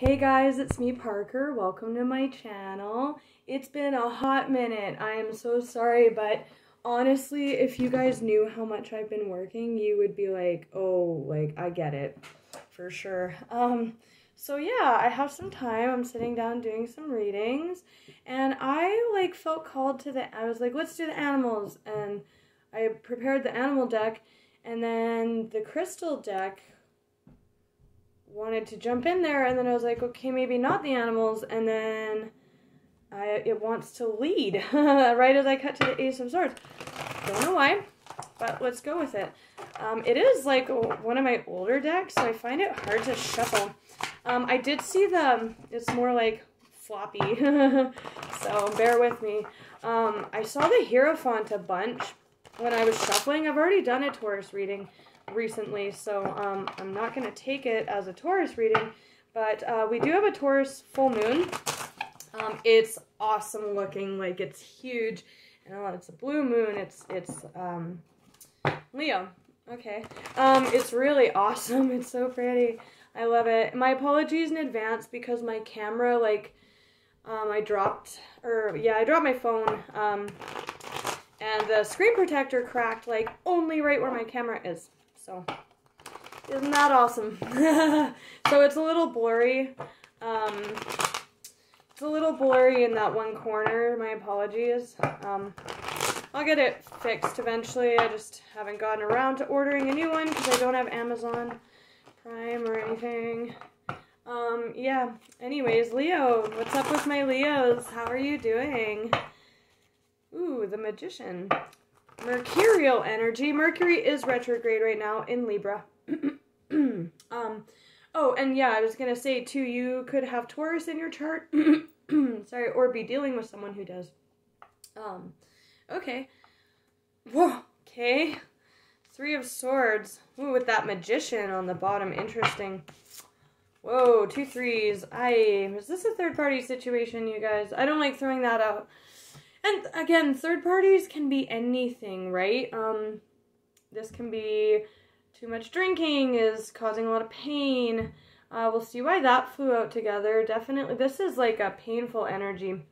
Hey guys, it's me Parker. Welcome to my channel. It's been a hot minute. I am so sorry, but honestly, if you guys knew how much I've been working, you would be like, "Oh, like I get it." For sure. Um so yeah, I have some time. I'm sitting down doing some readings, and I like felt called to the I was like, "Let's do the animals." And I prepared the animal deck, and then the crystal deck wanted to jump in there, and then I was like, okay, maybe not the animals, and then I, it wants to lead right as I cut to the Ace of Swords. Don't know why, but let's go with it. Um, it is like one of my older decks, so I find it hard to shuffle. Um, I did see the, it's more like floppy, so bear with me. Um, I saw the Hierophant a bunch when I was shuffling. I've already done a Taurus reading recently, so um, I'm not going to take it as a Taurus reading, but uh, we do have a Taurus full moon. Um, it's awesome looking, like it's huge. And oh, it's a blue moon. It's it's um, Leo. Okay. Um, it's really awesome. It's so pretty. I love it. My apologies in advance because my camera, like, um, I dropped, or yeah, I dropped my phone. Um, and the screen protector cracked, like, only right where my camera is. So, isn't that awesome? so it's a little blurry. Um, it's a little blurry in that one corner. My apologies. Um, I'll get it fixed eventually. I just haven't gotten around to ordering a new one because I don't have Amazon Prime or anything. Um, yeah. Anyways, Leo. What's up with my Leos? How are you doing? Ooh, the Magician. Mercurial energy. Mercury is retrograde right now in Libra. um, oh, and yeah, I was gonna say too, you could have Taurus in your chart. Sorry, or be dealing with someone who does. Um, okay. Whoa. Okay. Three of Swords. Ooh, with that magician on the bottom. Interesting. Whoa, two threes. I is this a third party situation, you guys? I don't like throwing that out. And again, third parties can be anything, right? Um, this can be too much drinking is causing a lot of pain. Uh, we'll see why that flew out together. Definitely, this is like a painful energy.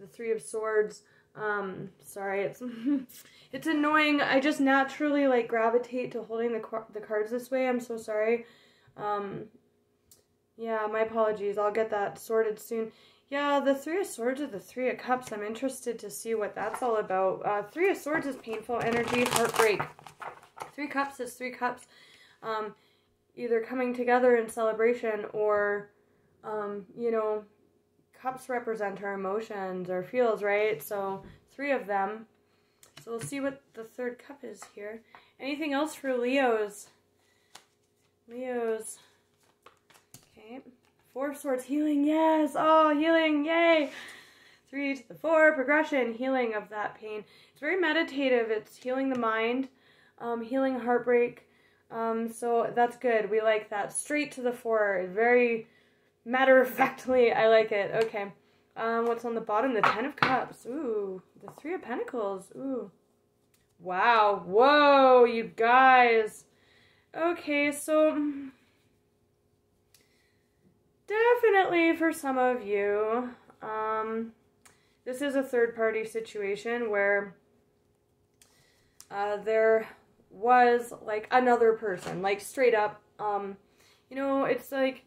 The Three of Swords. Um, sorry, it's it's annoying. I just naturally like gravitate to holding the the cards this way. I'm so sorry. Um, yeah, my apologies. I'll get that sorted soon. Yeah, the Three of Swords or the Three of Cups. I'm interested to see what that's all about. Uh, three of Swords is painful energy, heartbreak. Three Cups is Three Cups. Um, either coming together in celebration or, um, you know, cups represent our emotions or feels, right? So three of them. So we'll see what the third cup is here. Anything else for Leos? Leos. Okay. Four of Swords, healing, yes. Oh, healing, yay. Three to the four, progression, healing of that pain. It's very meditative. It's healing the mind, um, healing heartbreak. Um, so that's good. We like that. Straight to the four. Very matter-of-factly, I like it. Okay. Um, what's on the bottom? The Ten of Cups. Ooh, the Three of Pentacles. Ooh. Wow. Whoa, you guys. Okay, so definitely for some of you, um, this is a third party situation where uh, there was like another person, like straight up. Um, you know, it's like,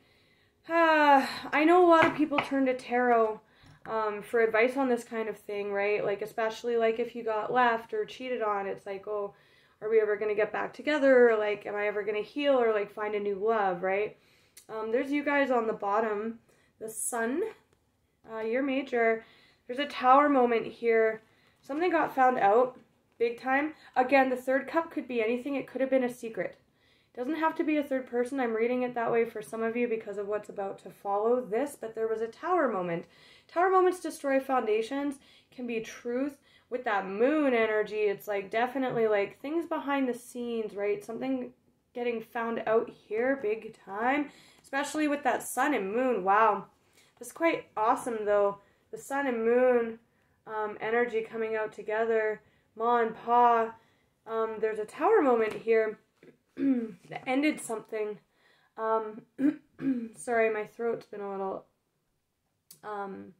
uh, I know a lot of people turn to tarot um, for advice on this kind of thing, right? Like, especially like if you got left or cheated on, it's like, oh, are we ever going to get back together? Or like, am I ever going to heal or like find a new love, right? Um, there's you guys on the bottom. The sun, uh, you're major. There's a tower moment here. Something got found out big time. Again, the third cup could be anything. It could have been a secret. It doesn't have to be a third person. I'm reading it that way for some of you because of what's about to follow this, but there was a tower moment. Tower moments destroy foundations, can be truth. With that moon energy, it's like definitely like things behind the scenes, right? Something getting found out here big time especially with that sun and moon. Wow. It's quite awesome, though. The sun and moon um, energy coming out together. Ma and Pa. Um, there's a tower moment here that ended something. Um, Sorry, my throat's been a little um,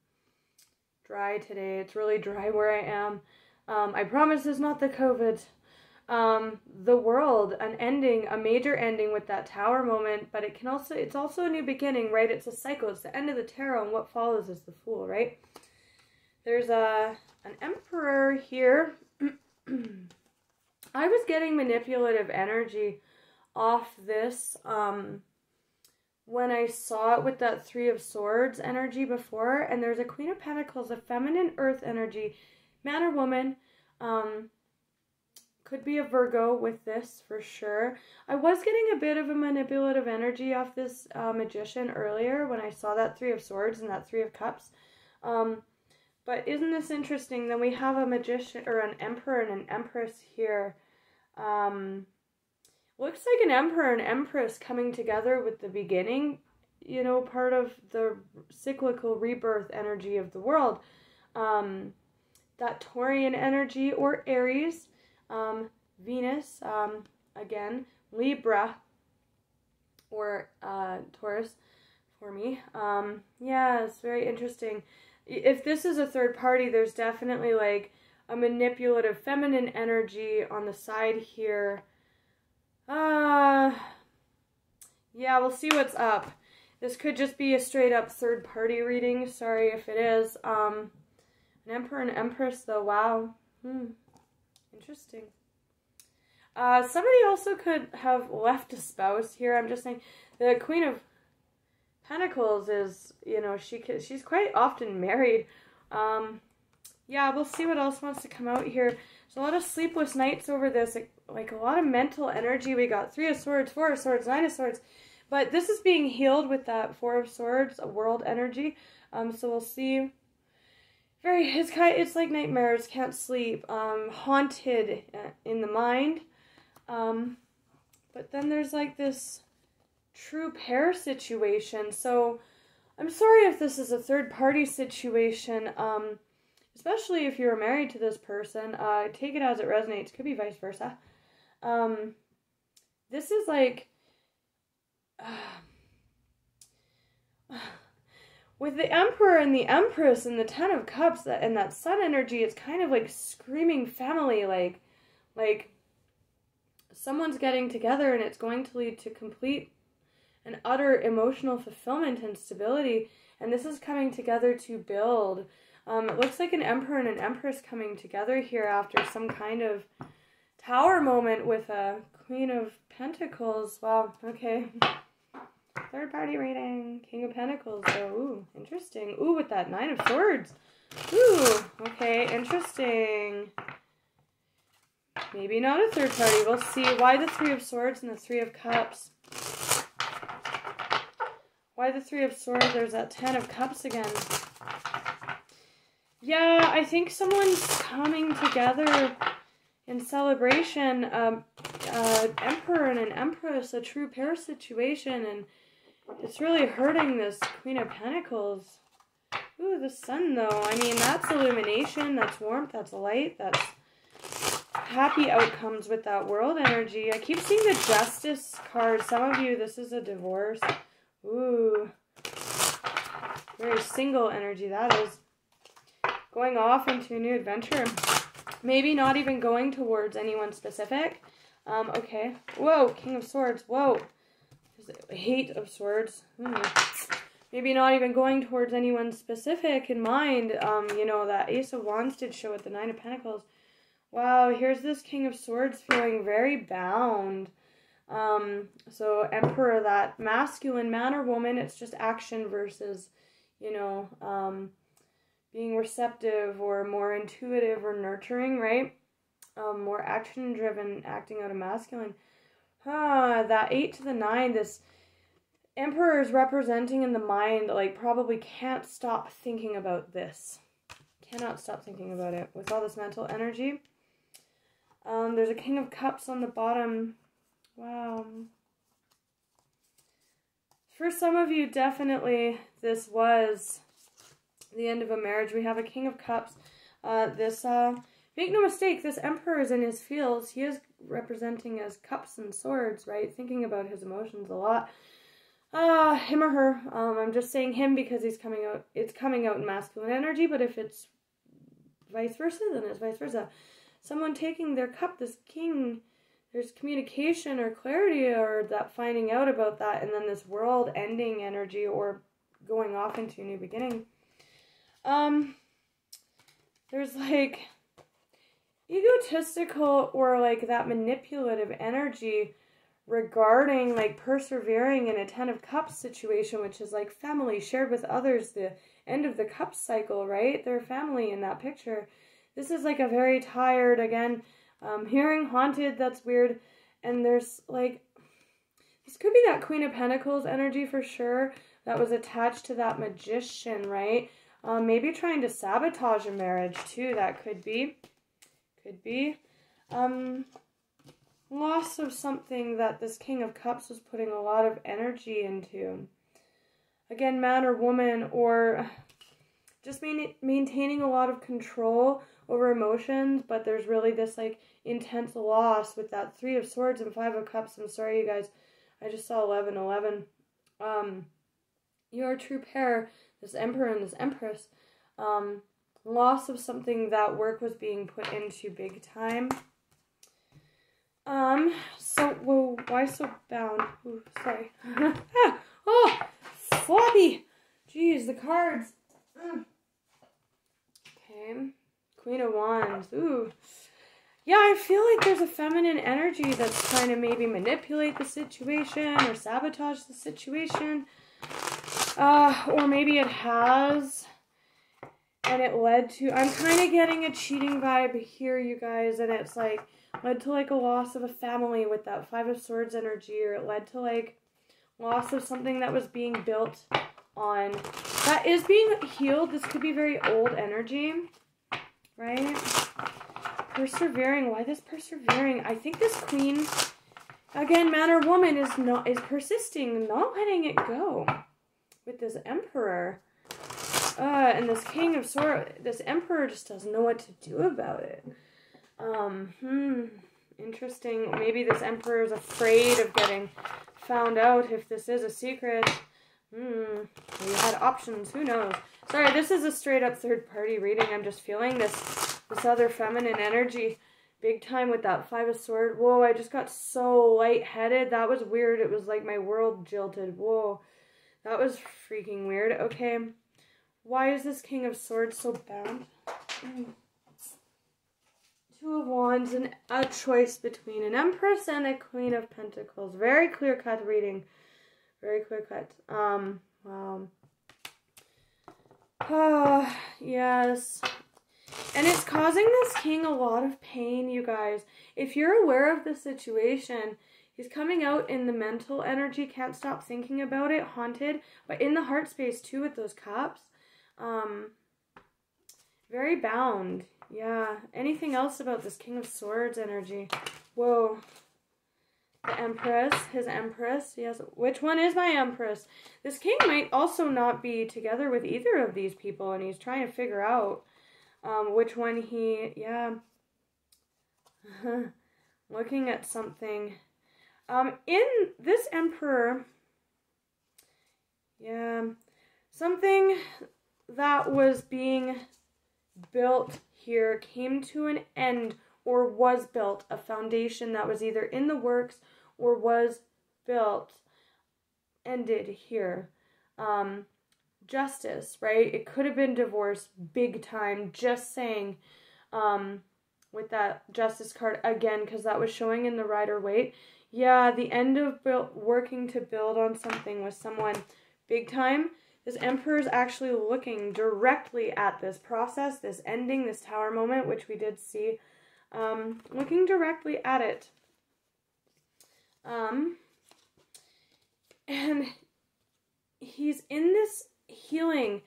dry today. It's really dry where I am. Um, I promise it's not the COVID. Um, the world, an ending, a major ending with that tower moment, but it can also, it's also a new beginning, right? It's a cycle. It's the end of the tarot, and what follows is the fool, right? There's a an emperor here. I was getting manipulative energy off this um, when I saw it with that Three of Swords energy before. And there's a Queen of Pentacles, a feminine earth energy, man or woman. Um, could be a Virgo with this for sure. I was getting a bit of a manipulative energy off this uh, magician earlier when I saw that Three of Swords and that Three of Cups. Um, but isn't this interesting? Then we have a magician or an emperor and an empress here. Um, looks like an emperor and empress coming together with the beginning, you know, part of the cyclical rebirth energy of the world. Um, that Taurian energy or Aries, um, Venus, um, again, Libra or uh, Taurus for me. Um, yeah, it's very interesting if this is a third party, there's definitely like a manipulative feminine energy on the side here. Uh, yeah, we'll see what's up. This could just be a straight up third party reading. Sorry if it is. Um, an emperor and empress though. Wow. Hmm. Interesting. Uh, somebody also could have left a spouse here. I'm just saying the queen of Pentacles is, you know, she she's quite often married. Um, yeah, we'll see what else wants to come out here. There's a lot of sleepless nights over this, like, like a lot of mental energy. We got Three of Swords, Four of Swords, Nine of Swords. But this is being healed with that Four of Swords, a world energy. Um, so we'll see. Very, it's kind. It's like nightmares. Can't sleep. Um, haunted uh, in the mind. Um, but then there's like this true pair situation. So I'm sorry if this is a third party situation, um, especially if you're married to this person. Uh, take it as it resonates. Could be vice versa. Um, this is like. Uh, with the emperor and the empress and the ten of cups that and that sun energy it's kind of like screaming family like like someone's getting together and it's going to lead to complete and utter emotional fulfillment and stability. And this is coming together to build. Um, it looks like an emperor and an empress coming together here after some kind of tower moment with a queen of pentacles. Wow, okay. Third party reading. King of Pentacles. So, ooh, interesting. Ooh, with that Nine of Swords. Ooh, okay, interesting. Maybe not a third party. We'll see. Why the Three of Swords and the Three of Cups? Why the Three of Swords? There's that Ten of Cups again. Yeah, I think someone's coming together in celebration. Um, uh, Emperor and an Empress, a true pair situation, and it's really hurting this Queen of Pentacles. Ooh, the sun, though. I mean, that's illumination, that's warmth, that's light, that's happy outcomes with that world energy. I keep seeing the Justice card. Some of you, this is a divorce. Ooh. Very single energy that is. Going off into a new adventure. Maybe not even going towards anyone specific. Um, okay. Whoa, King of Swords. Whoa. Eight of Swords. Hmm. Maybe not even going towards anyone specific in mind. Um, you know, that Ace of Wands did show with the Nine of Pentacles. Wow, here's this King of Swords feeling very bound. Um, so emperor, that masculine man or woman, it's just action versus, you know, um, being receptive or more intuitive or nurturing, right? Um, more action driven, acting out of masculine. Huh, that eight to the nine, this emperor is representing in the mind, like probably can't stop thinking about this. Cannot stop thinking about it with all this mental energy. Um, there's a king of cups on the bottom Wow. For some of you, definitely this was the end of a marriage. We have a King of Cups. Uh, this, uh, make no mistake, this Emperor is in his fields. He is representing as cups and swords, right? Thinking about his emotions a lot. uh him or her um i'm just saying him because he's coming out it's coming out in masculine energy but if it's vice versa then it's vice versa someone taking their cup this king there's communication or clarity or that finding out about that and then this world ending energy or going off into a new beginning um there's like egotistical or like that manipulative energy regarding like persevering in a ten of cups situation which is like family shared with others the end of the cup cycle right? Their family in that picture. This is like a very tired again um, hearing haunted that's weird. And there's like this could be that queen of pentacles energy for sure that was attached to that magician right? Um, maybe trying to sabotage a marriage too that could be could be um loss of something that this King of Cups was putting a lot of energy into. Again, man or woman, or just main, maintaining a lot of control over emotions, but there's really this like intense loss with that Three of Swords and Five of Cups. I'm sorry, you guys. I just saw 11 11. Um, you're a true pair, this Emperor and this Empress. Um, loss of something that work was being put into big time. Um, so, whoa, why so bound? Ooh, sorry. ah, oh, floppy. Jeez, the cards. Mm. Okay. Queen of Wands. Ooh. Yeah, I feel like there's a feminine energy that's trying to maybe manipulate the situation or sabotage the situation. Uh, or maybe it has. And it led to. I'm kind of getting a cheating vibe here, you guys. And it's like led to like a loss of a family with that five of swords energy or it led to like loss of something that was being built on that is being healed this could be very old energy right persevering why this persevering i think this queen again man or woman is not is persisting not letting it go with this emperor uh and this king of swords this emperor just doesn't know what to do about it um, hmm, interesting. Maybe this emperor is afraid of getting found out if this is a secret. Hmm, we had options. Who knows? Sorry, this is a straight up third party reading. I'm just feeling this this other feminine energy big time with that five of swords. Whoa, I just got so lightheaded. That was weird. It was like my world jilted. Whoa, that was freaking weird. Okay, why is this king of swords so bound? Mm. Two of Wands and a choice between an Empress and a Queen of Pentacles. Very clear cut reading. Very clear cut. Um, wow. Oh, yes. And it's causing this king a lot of pain, you guys. If you're aware of the situation, he's coming out in the mental energy, can't stop thinking about it, haunted, but in the heart space too with those cups. Um, very bound. Yeah. Anything else about this King of Swords energy? Whoa. The Empress, his Empress. Yes. Which one is my Empress? This king might also not be together with either of these people, and he's trying to figure out um, which one he. Yeah. Looking at something. Um, in this Emperor. Yeah. Something that was being built here came to an end or was built, a foundation that was either in the works or was built, ended here. Um, justice, right? It could have been divorce big time, just saying. Um, with that justice card again, because that was showing in the Rider Waite. Yeah, the end of build, working to build on something with someone big time this emperor is actually looking directly at this process, this ending, this tower moment, which we did see, um, looking directly at it. Um, and he's in this healing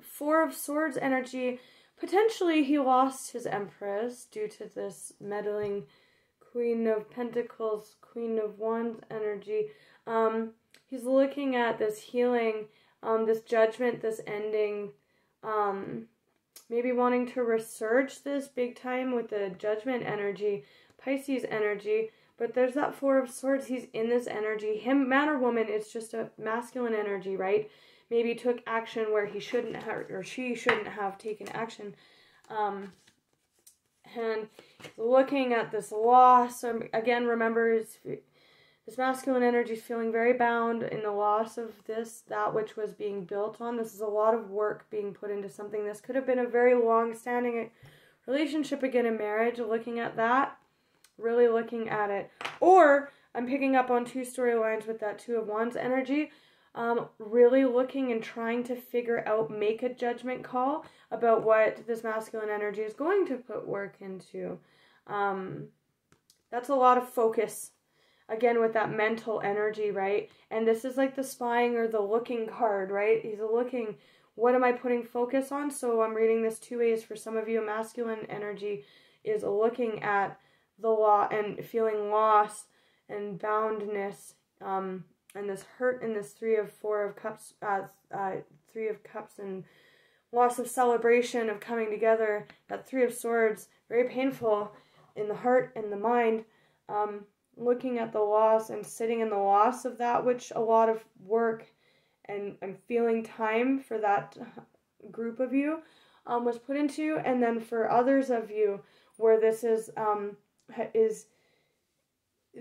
Four of Swords energy. Potentially, he lost his Empress due to this meddling Queen of Pentacles, Queen of Wands energy. Um, he's looking at this healing, um, this judgment, this ending, um, maybe wanting to research this big time with the judgment energy, Pisces energy, But there's that Four of Swords. He's in this energy. Him, man or woman, it's just a masculine energy, right? Maybe took action where he shouldn't have, or she shouldn't have taken action. Um, and looking at this loss, um, again, remember, this masculine energy is feeling very bound in the loss of this, that which was being built on. This is a lot of work being put into something. This could have been a very long standing relationship again in marriage, looking at that, really looking at it. Or I'm picking up on two storylines with that Two of Wands energy. Um, really looking and trying to figure out, make a judgment call about what this masculine energy is going to put work into. Um, that's a lot of focus again with that mental energy, right? And this is like the spying or the looking card, right? He's looking, what am I putting focus on? So I'm reading this two ways. For some of you, masculine energy is looking at the law and feeling loss and boundness, um, and this hurt in this three of four of cups, uh, uh, three of cups and loss of celebration of coming together. That three of swords, very painful in the heart and the mind. Um, looking at the loss and sitting in the loss of that, which a lot of work and, and feeling time for that group of you um, was put into, and then for others of you where this is um, is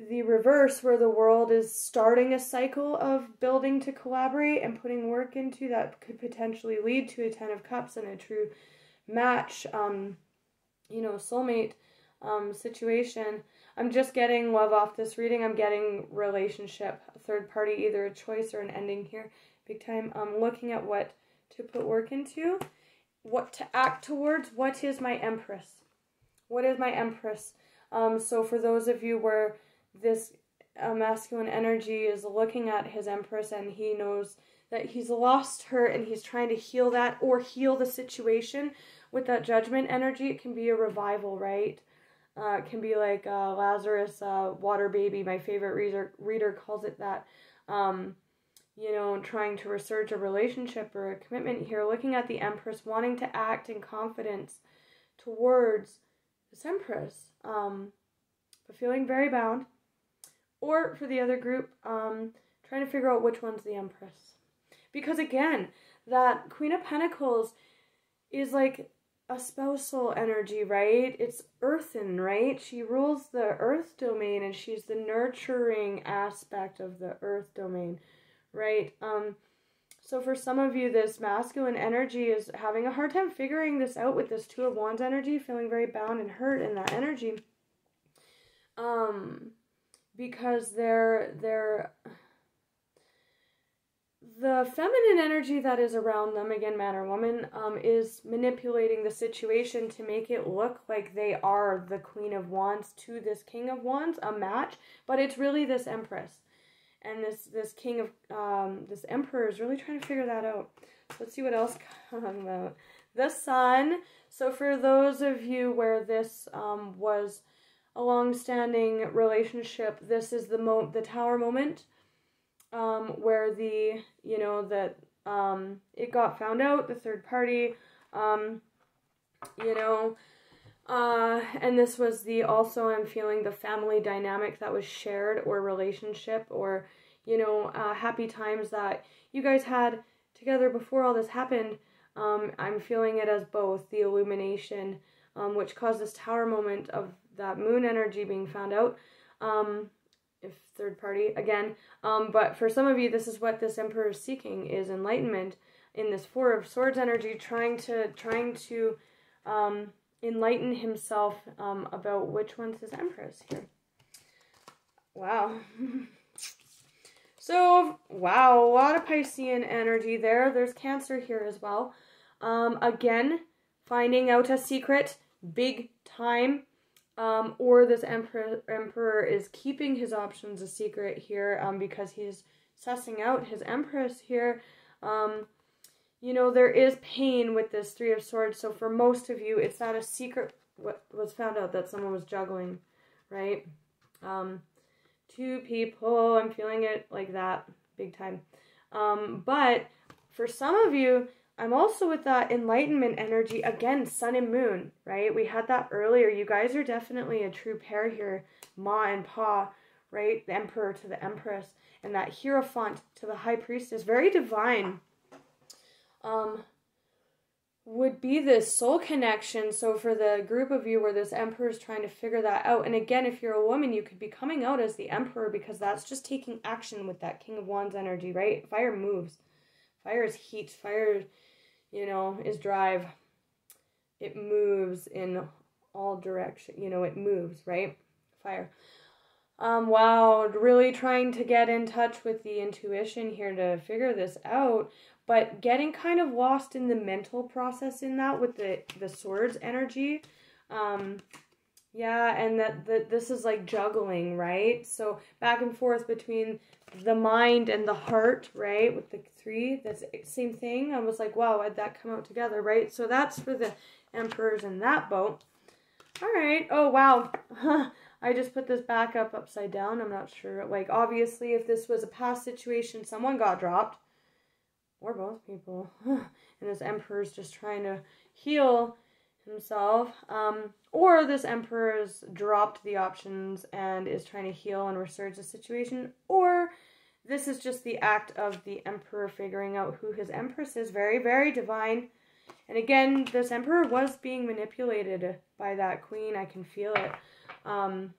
the reverse, where the world is starting a cycle of building to collaborate and putting work into that could potentially lead to a Ten of Cups and a true match, um, you know, soulmate um, situation. I'm just getting love off this reading. I'm getting relationship, third party, either a choice or an ending here. Big time. I'm looking at what to put work into, what to act towards. What is my Empress? What is my Empress? Um, so for those of you where this uh, masculine energy is looking at his Empress and he knows that he's lost her and he's trying to heal that or heal the situation with that judgment energy, it can be a revival, right? Uh, can be like uh, Lazarus uh, water baby. My favorite reader reader calls it that. Um, you know, trying to research a relationship or a commitment here, looking at the Empress, wanting to act in confidence towards this Empress, um, but feeling very bound. Or for the other group, um, trying to figure out which one's the Empress. Because again, that Queen of Pentacles is like a spousal energy, right? It's earthen, right? She rules the earth domain and she's the nurturing aspect of the earth domain, right? Um so for some of you this masculine energy is having a hard time figuring this out with this 2 of wands energy, feeling very bound and hurt in that energy. Um because they're they're the feminine energy that is around them, again, man or woman, um, is manipulating the situation to make it look like they are the Queen of Wands to this King of Wands, a match, but it's really this Empress. And this, this King of, um, this Emperor is really trying to figure that out. Let's see what else comes out. The Sun. So for those of you where this um, was a long-standing relationship, this is the mo the Tower moment um, where the you know that um, it got found out, the third party, um, you know, uh, and this was the also I'm feeling the family dynamic that was shared or relationship or you know uh, happy times that you guys had together before all this happened. Um, I'm feeling it as both the illumination, um, which caused this tower moment of that moon energy being found out, um, if third party again. Um, but for some of you, this is what this emperor is seeking is enlightenment in this four of swords energy, trying to trying to um, enlighten himself um, about which one's his empress here. Wow. so wow, a lot of Piscean energy there. There's Cancer here as well. Um, again, finding out a secret, big time um, or this emperor emperor is keeping his options a secret here um, because he's sussing out his empress here. Um, you know, there is pain with this Three of Swords, so for most of you, it's not a secret what was found out that someone was juggling, right? Um, two people, I'm feeling it like that, big time. Um, but for some of you, I'm also with that enlightenment energy again, sun and moon, right? We had that earlier. You guys are definitely a true pair here, Ma and Pa, right? The emperor to the empress, and that hierophant to the high priestess, very divine. Um, would be this soul connection. So for the group of you where this emperor is trying to figure that out, and again, if you're a woman, you could be coming out as the emperor because that's just taking action with that King of Wands energy, right? Fire moves. Fire is heat. Fire, you know, is drive. It moves in all direction. You know, it moves, right? Fire. Um, wow, really trying to get in touch with the intuition here to figure this out but getting kind of lost in the mental process in that with the the swords energy um yeah and that, that this is like juggling right so back and forth between the mind and the heart right with the three that's same thing i was like wow why'd that come out together right so that's for the emperors in that boat all right oh wow I just put this back up upside down. I'm not sure. Like, obviously, if this was a past situation, someone got dropped or both people. and this emperor's just trying to heal himself. Um, or this emperor has dropped the options and is trying to heal and resurge the situation. Or this is just the act of the emperor figuring out who his empress is. Very, very divine. And again, this emperor was being manipulated by that queen. I can feel it. Um,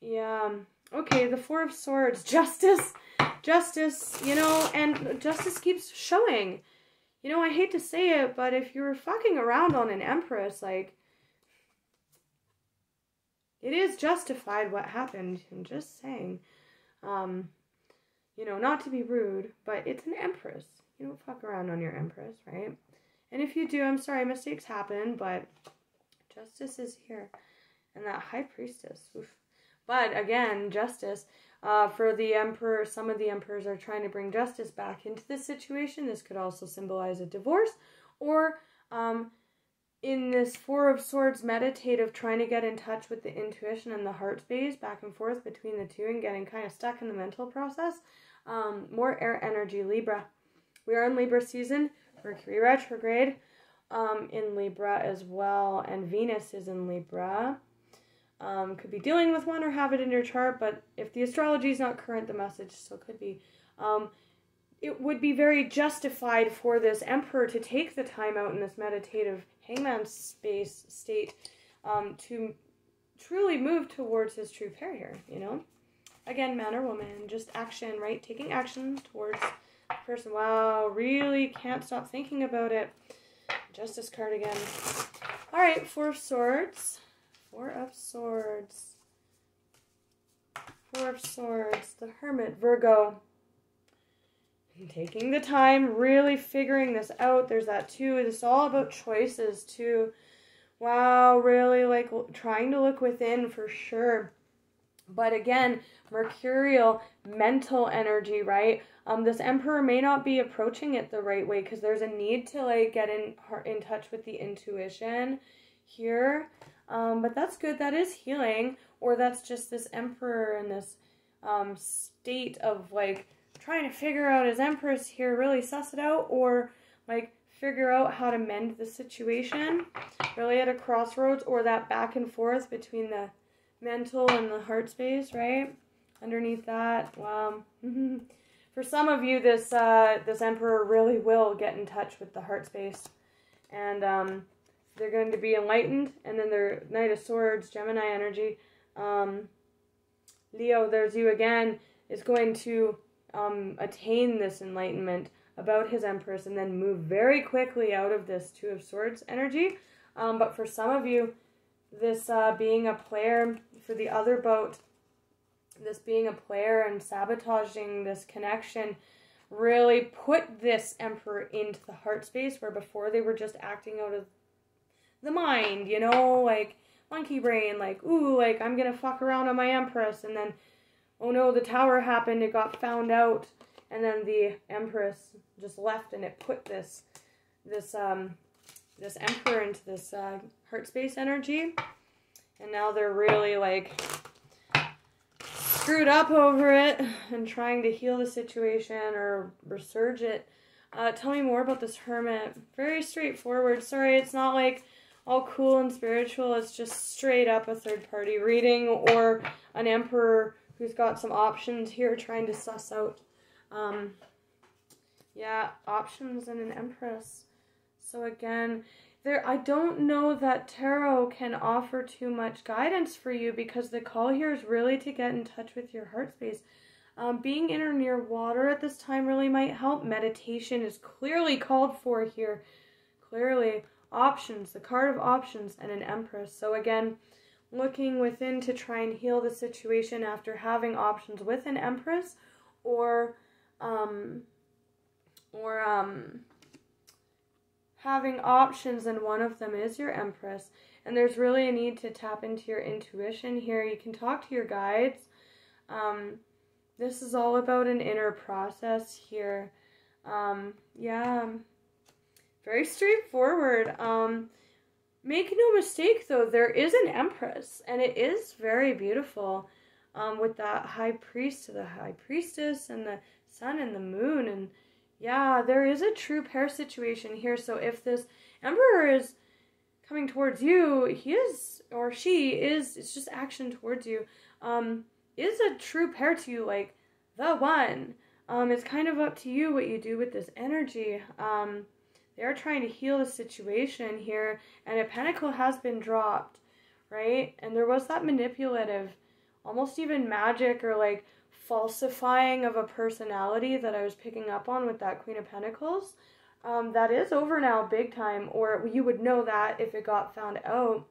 yeah. Okay, the Four of Swords. Justice justice, you know, and justice keeps showing. You know, I hate to say it, but if you're fucking around on an empress, like, it is justified what happened. I'm just saying. Um, you know, not to be rude, but it's an empress. You don't fuck around on your empress, right? And if you do, I'm sorry, mistakes happen, but justice is here. And that high priestess. Oof. But again, justice uh, for the emperor, some of the emperors are trying to bring justice back into this situation. This could also symbolize a divorce, or um, in this Four of Swords meditative, trying to get in touch with the intuition and the heart space back and forth between the two and getting kind of stuck in the mental process. Um, more air energy, Libra. We are in Libra season, Mercury retrograde um, in Libra as well, and Venus is in Libra. Um, could be dealing with one or have it in your chart, but if the astrology is not current, the message still could be. Um, it would be very justified for this emperor to take the time out in this meditative hangman space state um, to truly move towards his true pair here, you know? Again, man or woman, just action, right? Taking action towards person. Wow, really can't stop thinking about it. Justice card again. All right, Four of Swords. Four of Swords. Four of Swords. The Hermit. Virgo. Taking the time, really figuring this out. There's that too. It's all about choices too. Wow, really like trying to look within for sure. But again, mercurial mental energy, right? Um, this emperor may not be approaching it the right way because there's a need to like get in in touch with the intuition here. Um, but that's good. That is healing. Or that's just this emperor in this um, state of like trying to figure out his empress here, really suss it out, or like figure out how to mend the situation, really at a crossroads, or that back and forth between the mental and the heart space, right? Underneath that, wow. For some of you, this uh, this emperor really will get in touch with the heart space, and um, they're going to be enlightened, and then their Knight of Swords, Gemini energy. Um, Leo, there's you again, is going to um, attain this enlightenment about his Empress and then move very quickly out of this Two of Swords energy. Um, but for some of you, this uh, being a player for the other boat, this being a player and sabotaging this connection really put this emperor into the heart space where before they were just acting out of the mind, you know, like monkey brain, like, ooh, like I'm gonna fuck around on my Empress, and then, oh no, the tower happened, it got found out, and then the Empress just left, and it put this, this, um, this Emperor into this uh, heart space energy, and now they're really like screwed up over it and trying to heal the situation or resurge it. Uh, tell me more about this hermit. Very straightforward. Sorry, it's not like all cool and spiritual. It's just straight up a third party reading or an emperor who's got some options here trying to suss out. Um, yeah, options and an empress. So again, there I don't know that tarot can offer too much guidance for you because the call here is really to get in touch with your heart space. Um, being in or near water at this time really might help. Meditation is clearly called for here. Clearly, options, the card of options, and an empress. So again, looking within to try and heal the situation after having options with an empress or um or um having options and one of them is your empress. And there's really a need to tap into your intuition here. You can talk to your guides. Um this is all about an inner process here. Um yeah very straightforward um Make no mistake, though, there is an empress, and it is very beautiful um, with that high priest, to the high priestess, and the sun and the moon. And yeah, there is a true pair situation here. So if this emperor is coming towards you, he is, or she is, it's just action towards you, um, is a true pair to you, like the one. Um, it's kind of up to you what you do with this energy. Um, they're trying to heal the situation here, and a pentacle has been dropped, right? And there was that manipulative, almost even magic or like falsifying of a personality that I was picking up on with that Queen of Pentacles. Um, that is over now, big time, or you would know that if it got found out.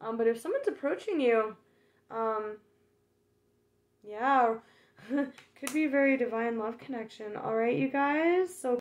Um, but if someone's approaching you, um, yeah, could be a very divine love connection. All right, you guys. So